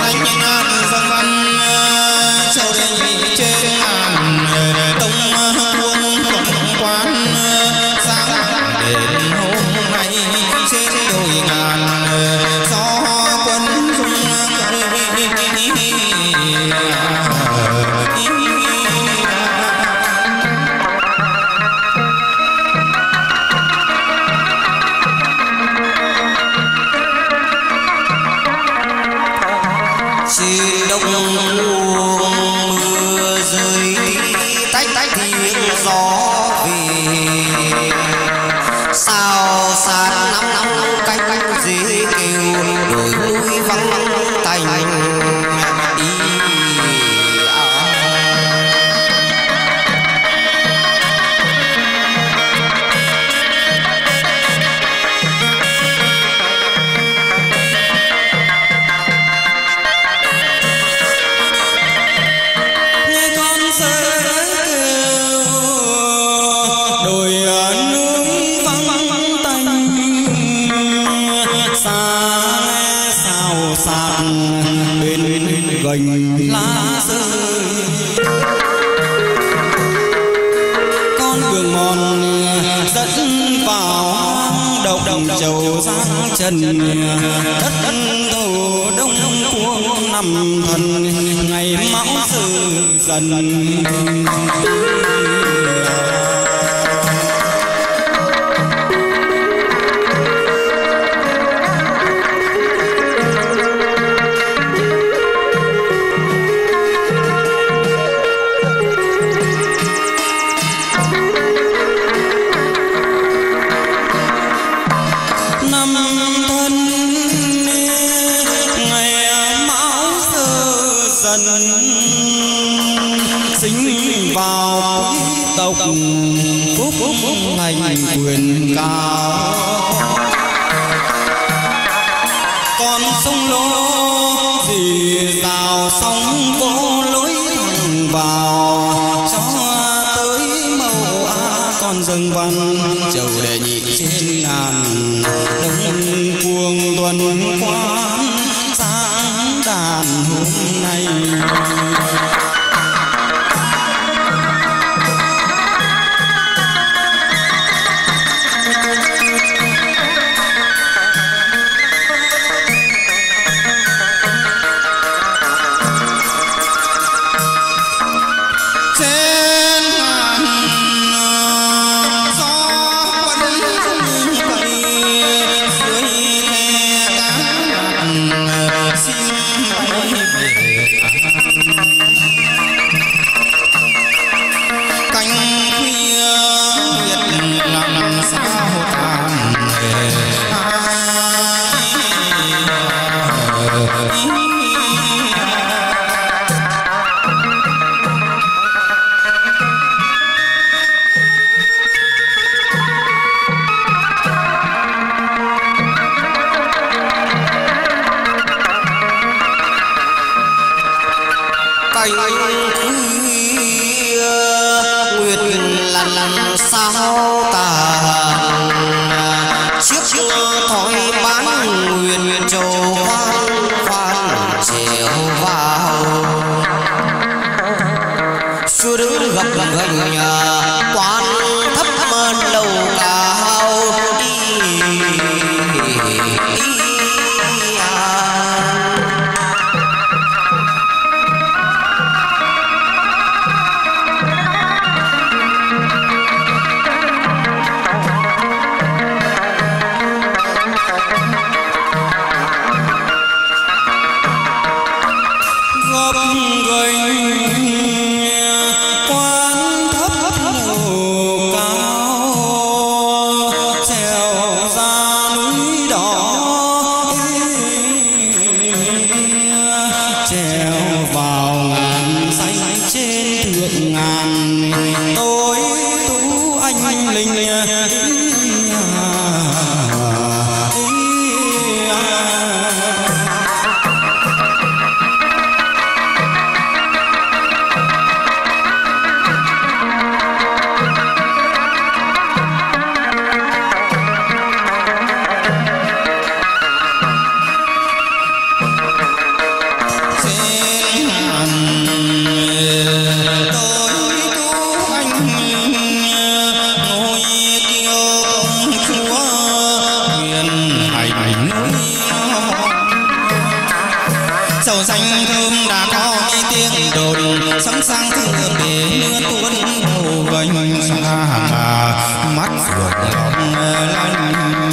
Bananas, bananas, bananas. see. đồng châu sang chân, đất đầu đông cuông nằm thần. Ngày mão sự dần. tộc phúc phúc thành quyền cao. Còn sông lô thì rào sông vô lối vào, cho tới màu áo con dân văn chầu đệ nhị trên ngàn. Đông cuồng tuần quán sáng đàn hôm nay. xưa đứng gặp gần quan thấp lầu cao. Đi góp gánh sầu xanh thơm đã có nghe tiếng đồn. Sấm sang thừa để mưa tuôn đầu vành. Xa mắt phượng long lanh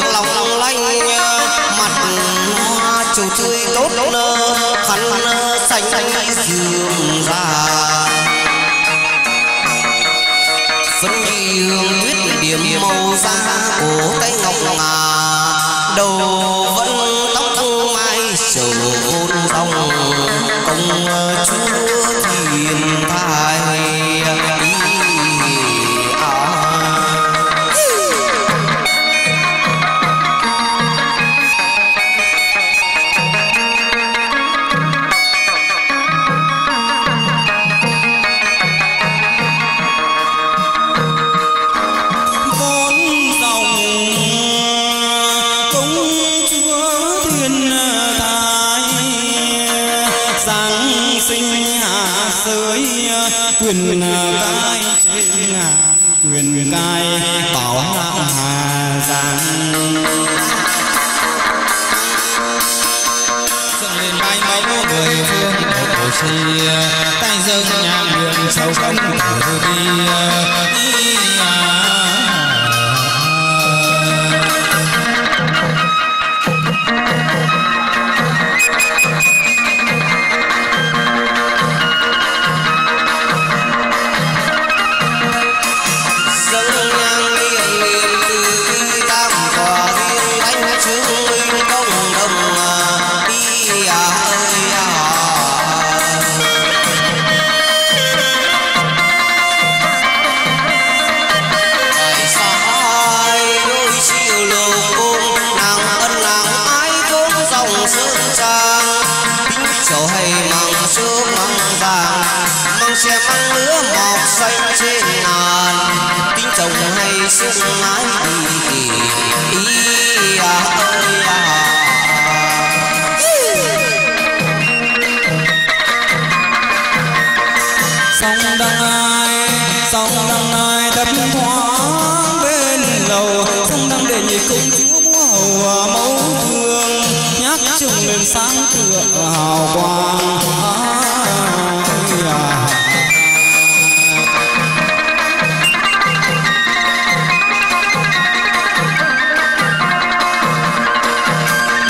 mắt lòng long lanh mặt hoa chủ tươi tốt nơ khăn xanh xanh dương ra phân hương tuyết điểm màu da cổ tay ngọc ngà đầu sinh hạ giới, quyền cai trên ngàn quyền cai bảo hà giang. Dâng lên bay mẫu người phương độ si tay dâng nhang nguyện sâu không tử đi. Dòng sơn tính trầu hay măng sữa măng vàng măng xe măng lứa mọc xanh trên ngàn tính chồng hay sung ái kỳ ý à ơi à. Sông đăng ai sông đăng ai thấp thoáng bên lầu. Sông đăng để nhị công chúa múa hầu à, mẫu nhắc chung lên sáng tựa. Hào quang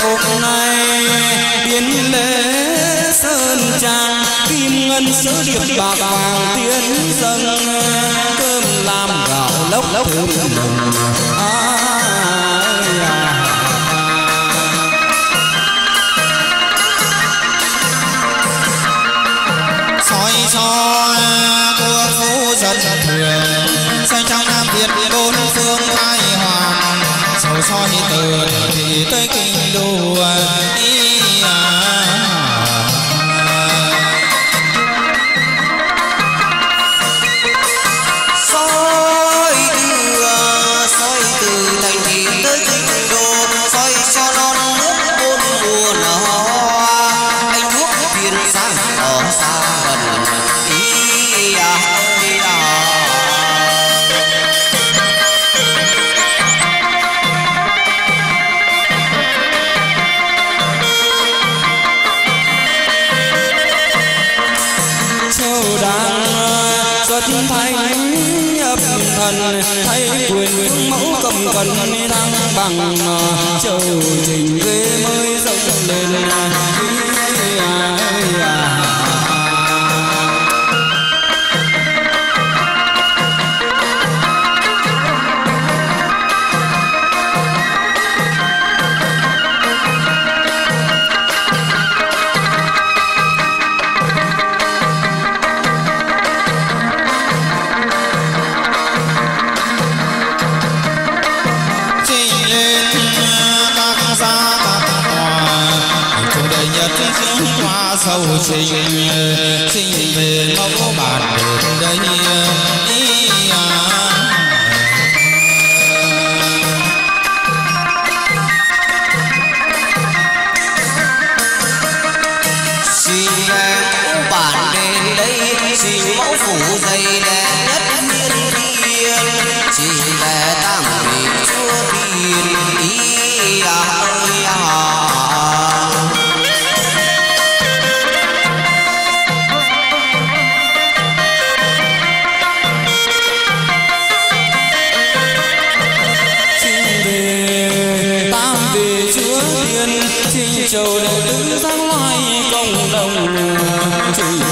Ôi hôm nay biến lễ sơn trang, kim ngân sứ điệp bạc vàng tiến dâng, cơm làm gạo lốc lốc thơm nồng. Soi từ thì tới thần thay quyền mẫu cầm cần thăng bằng châu trình ghế mới rộng lên. sâu sinh sinh về mẫu bản đến đây. À. Xin bản đến đây, xin mẫu phủ dây đây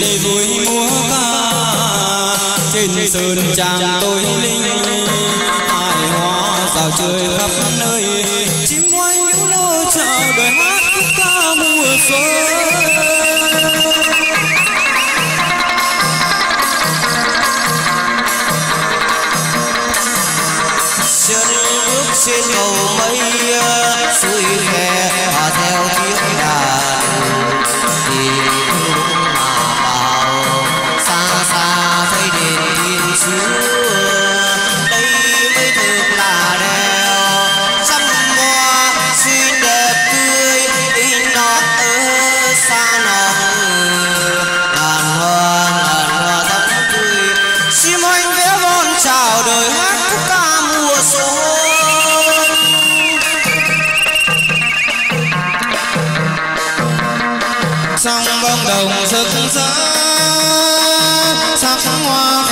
lê vui múa ca trên sơn trang. song bông đồng rực rỡ. Sắc hoa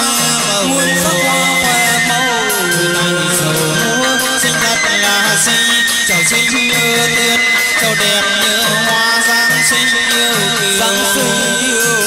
muôn sắc hoa khoe màu. này sầu múa xinh thật là xinh chào xinh như tiên chào đẹp như hoa giáng sinh yêu giáng sinh yêu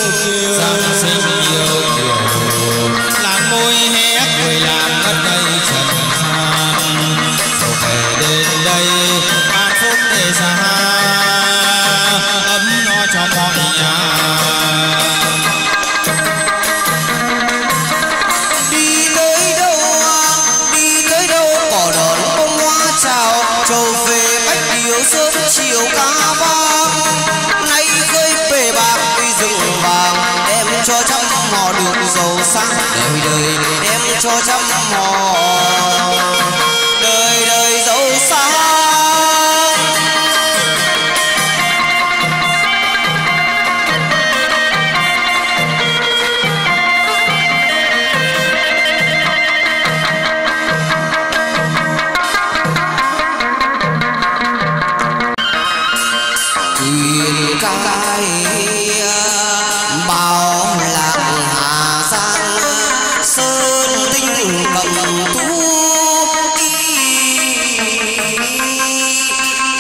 no more.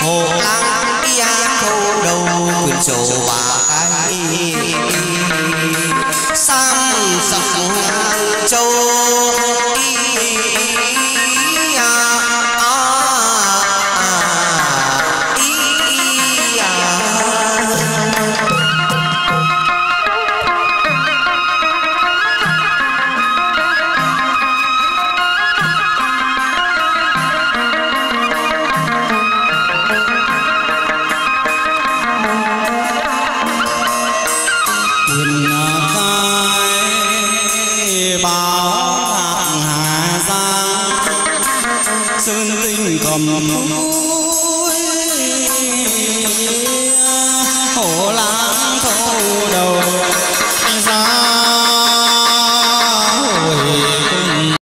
một lăng gia thu đầu quyền sổ bà.